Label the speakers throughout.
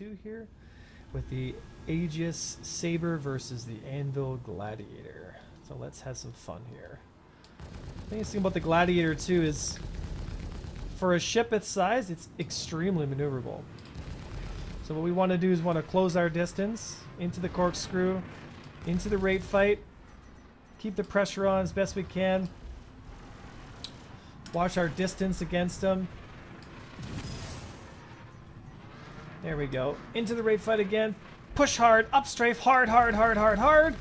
Speaker 1: 2 here with the Aegis Saber versus the Anvil Gladiator. So let's have some fun here. The thing about the Gladiator too is for a ship its size, it's extremely maneuverable. So what we want to do is want to close our distance into the corkscrew, into the rate fight, keep the pressure on as best we can, watch our distance against them. There we go. Into the rate fight again. Push hard, up strafe, hard, hard, hard, hard, hard.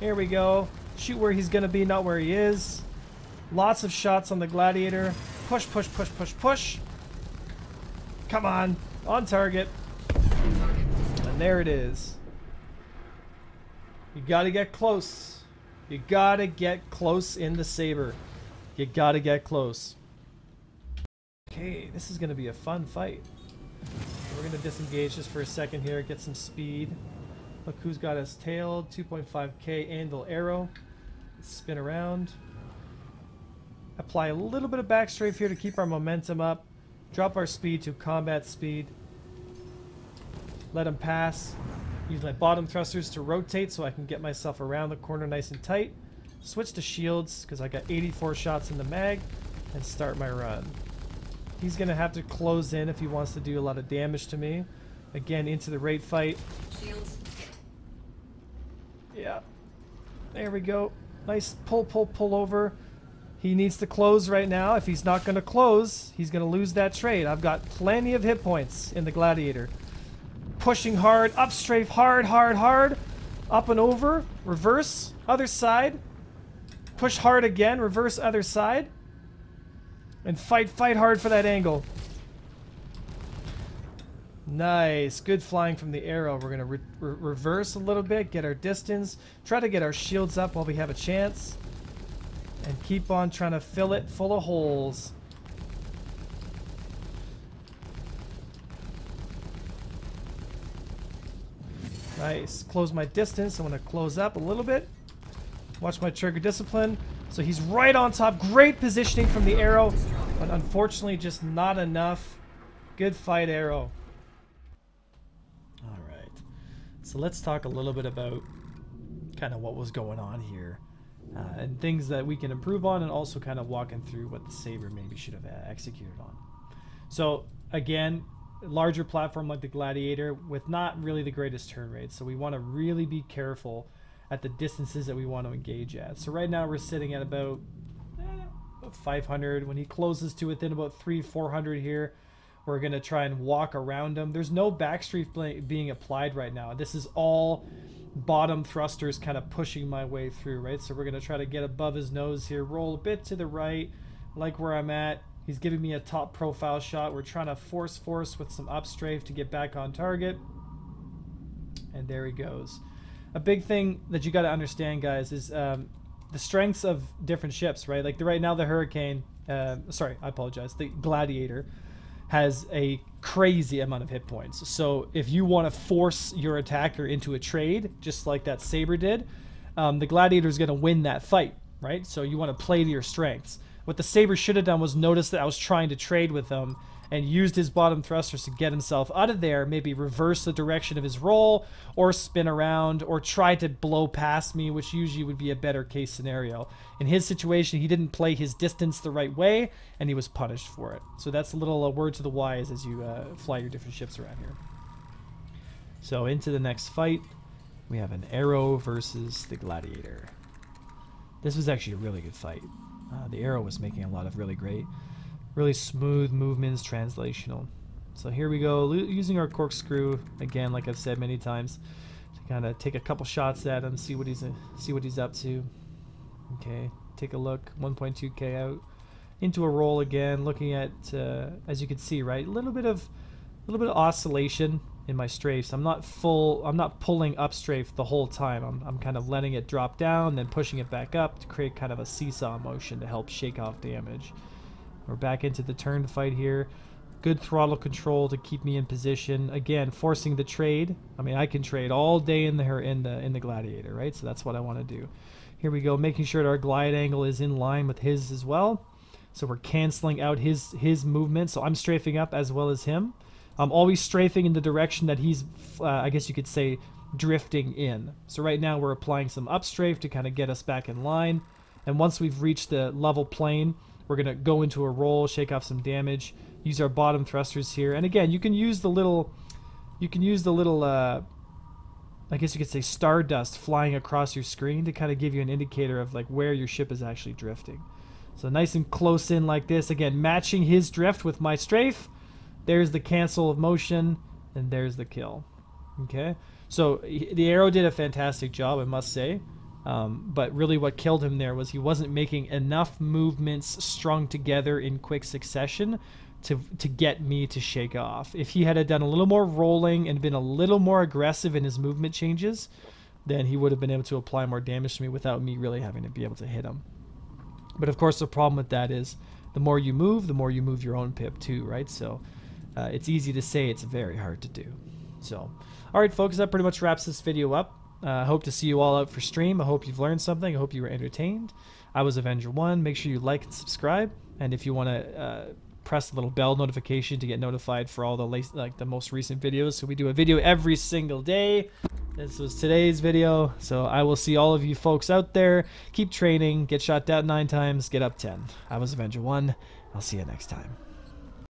Speaker 1: Here we go. Shoot where he's going to be, not where he is. Lots of shots on the Gladiator. Push, push, push, push, push. Come on. On target. And there it is. You gotta get close. You gotta get close in the Saber. You gotta get close. Okay, this is gonna be a fun fight. We're gonna disengage just for a second here, get some speed. Look who's got us tailed. 2.5k anvil arrow. Spin around. Apply a little bit of back strafe here to keep our momentum up. Drop our speed to combat speed. Let him pass. Use my bottom thrusters to rotate so I can get myself around the corner nice and tight. Switch to shields because I got 84 shots in the mag and start my run. He's going to have to close in if he wants to do a lot of damage to me. Again, into the rate fight. Shields. Yeah. There we go. Nice pull, pull, pull over. He needs to close right now. If he's not going to close, he's going to lose that trade. I've got plenty of hit points in the Gladiator. Pushing hard, up strafe, hard, hard, hard. Up and over, reverse, other side. Push hard again, reverse other side. And fight, fight hard for that angle. Nice. Good flying from the arrow. We're going to re re reverse a little bit, get our distance, try to get our shields up while we have a chance. And keep on trying to fill it full of holes. Nice. Close my distance. I'm going to close up a little bit. Watch my trigger discipline. So he's right on top. Great positioning from the arrow. But unfortunately, just not enough. Good fight, arrow. Alright. So let's talk a little bit about kind of what was going on here. Uh, and things that we can improve on and also kind of walking through what the Saber maybe should have uh, executed on. So again, larger platform like the Gladiator with not really the greatest turn rate. So we want to really be careful at the distances that we want to engage at. So right now we're sitting at about, eh, 500. When he closes to within about 3, 400 here, we're going to try and walk around him. There's no back strafe being applied right now. This is all bottom thrusters kind of pushing my way through, right? So we're going to try to get above his nose here, roll a bit to the right, like where I'm at, He's giving me a top profile shot. We're trying to force force with some up strafe to get back on target. And there he goes. A big thing that you got to understand, guys, is um, the strengths of different ships, right? Like the, right now, the Hurricane, uh, sorry, I apologize, the Gladiator has a crazy amount of hit points. So if you want to force your attacker into a trade, just like that Saber did, um, the Gladiator is going to win that fight, right? So you want to play to your strengths. What the Saber should have done was notice that I was trying to trade with him and used his bottom thrusters to get himself out of there, maybe reverse the direction of his roll or spin around or try to blow past me, which usually would be a better case scenario. In his situation, he didn't play his distance the right way and he was punished for it. So that's a little a word to the wise as you uh, fly your different ships around here. So into the next fight, we have an Arrow versus the Gladiator. This was actually a really good fight. Uh, the arrow was making a lot of really great, really smooth movements, translational. So here we go, using our corkscrew again, like I've said many times, to kind of take a couple shots at him, see what he's see what he's up to. Okay, take a look, 1.2k out, into a roll again, looking at uh, as you can see, right, a little bit of a little bit of oscillation in my strafes. I'm not full, I'm not pulling up strafe the whole time. I'm, I'm kind of letting it drop down, then pushing it back up to create kind of a seesaw motion to help shake off damage. We're back into the turn fight here. Good throttle control to keep me in position. Again, forcing the trade. I mean, I can trade all day in the in the in the gladiator, right? So that's what I want to do. Here we go, making sure that our glide angle is in line with his as well. So we're canceling out his his movement. So I'm strafing up as well as him. I'm always strafing in the direction that he's, uh, I guess you could say, drifting in. So right now we're applying some up strafe to kind of get us back in line. And once we've reached the level plane, we're going to go into a roll, shake off some damage, use our bottom thrusters here. And again, you can use the little, you can use the little, uh, I guess you could say stardust flying across your screen to kind of give you an indicator of like where your ship is actually drifting. So nice and close in like this. Again, matching his drift with my strafe. There's the cancel of motion, and there's the kill. Okay, so the arrow did a fantastic job, I must say. Um, but really, what killed him there was he wasn't making enough movements strung together in quick succession to to get me to shake off. If he had done a little more rolling and been a little more aggressive in his movement changes, then he would have been able to apply more damage to me without me really having to be able to hit him. But of course, the problem with that is the more you move, the more you move your own pip too, right? So uh, it's easy to say, it's very hard to do. So, all right, folks, that pretty much wraps this video up. Uh, I uh, hope to see you all out for stream. I hope you've learned something. I hope you were entertained. I was Avenger One. Make sure you like and subscribe, and if you want to. Uh, press the little bell notification to get notified for all the like the most recent videos. So we do a video every single day. This was today's video. So I will see all of you folks out there. Keep training. Get shot down nine times. Get up 10. I was Avenger 1. I'll see you next time.